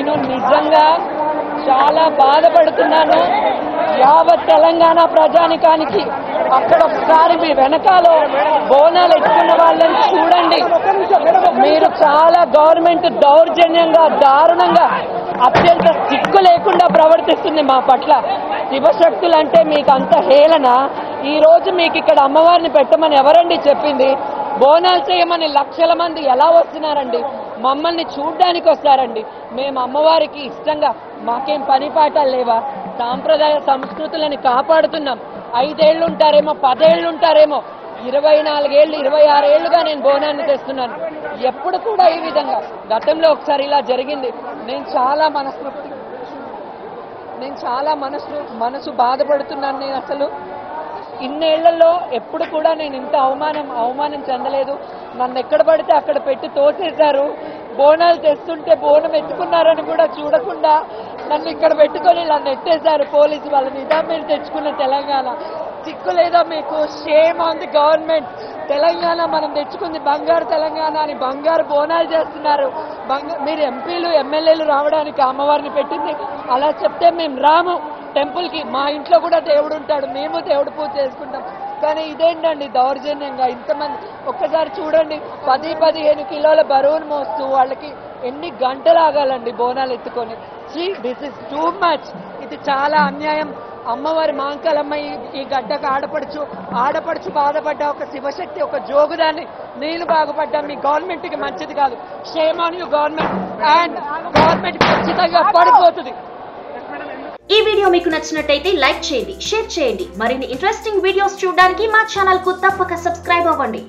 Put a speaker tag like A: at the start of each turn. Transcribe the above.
A: నేను నిజంగా చాలా బాధపడుతున్నాను. యావత్ తెలంగాణ ప్రజానికానికి అక్కడ ఒకసారి మీ వెనకాల బోనాలు ఎత్తుకున్న వాళ్ళని చూడండి. మీరు చాలా గవర్నమెంట్ దౌర్జన్యంగా దారుణంగా అత్యంత సిగ్గు లేకుండా ప్రవర్తిస్తుంది మా పట్ల. శివశక్తులు అంటే మీకు అంత హేళన. ఈ రోజు మీకు ఇక్కడ అమ్మవారిని పెట్టమని ఎవరండి చెప్పింది? బోనాలు చేయమని లక్షల మంది ఎలా వస్తున్నారండి? మమ్మల్ని చూడ్డానికి వస్తారండి. మేము అమ్మవారికి ఇష్టంగా మాకేం పని పాఠాలు లేవా? సాంప్రదాయ సంస్కృతులని కాపాడుతున్నాం. ఐదేళ్ళు ఉంటారేమో పదేళ్ళు ఉంటారేమో. ఇరవై నాలుగేళ్ళు ఇరవై ఆరేళ్ళుగా నేను బోనాన్ని తెస్తున్నాను. ఎప్పుడు కూడా ఈ విధంగా. గతంలో ఒకసారి ఇలా జరిగింది. నేను చాలా మనస్ఫూర్తి నేను చాలా మనసు మనసు బాధపడుతున్నాను నేను అసలు. ఇన్నేళ్ళలో ఎప్పుడు కూడా నేను ఇంత అవమానం అవమానం చెందలేదు. నన్ను ఎక్కడ పడితే అక్కడ పెట్టి తోసేశారు. బోనాలు తెస్తుంటే బోనం ఎత్తుకున్నారని కూడా చూడకుండా నన్ను ఇక్కడ పెట్టుకొని నన్ను ఎత్తేశారు పోలీసు వాళ్ళ నిజాం మీరు తెచ్చుకున్న తెలంగాణ. సిక్కు లేదా మీకు? Shame on the government Telangana మనం తెచ్చుకుంది బంగారు తెలంగాణ అని బంగారు బోనాలు చేస్తున్నారు. బంగారు మీరు ఎంపీలు ఎమ్మెల్యేలు రావడానికి అమ్మవారిని పెట్టింది. అలా చెప్తే మేము రాము. టెంపుల్కి మా ఇంట్లో కూడా దేవుడు ఉంటాడు మేము దేవుడు పూజ చేసుకుంటాం. కానీ ఇదేంటండి దౌర్జన్యంగా? ఇంతమంది ఒక్కసారి చూడండి పది పదిహేను కిలోల బరువును మోస్తూ వాళ్ళకి ఎన్ని గంటలు ఆగాలండి బోనాలు ఎత్తుకొని? దిస్ ఇస్ టూ మచ్ ఇది చాలా అన్యాయం. అమ్మవారి మాంకలమ్మ ఈ ఈ గడ్డకు ఆడపడుచు ఆడపడుచు బాధపడ్డ ఒక శివశక్తి ఒక జోగుదాన్ని నీళ్ళు బాగుపడ్డా మీ గవర్నమెంట్కి మంచిది కాదు. Shame on you government and government ఖచ్చితంగా పడిపోతుంది.
B: ఈ వీడియో మీకు నచ్చినట్టయితే లైక్ చేయండి షేర్ చేయండి. మరిన్ని ఇంట్రెస్టింగ్ వీడియోస్ చూడడానికి మా ఛానల్కు తప్పక సబ్స్క్రైబ్ అవ్వండి.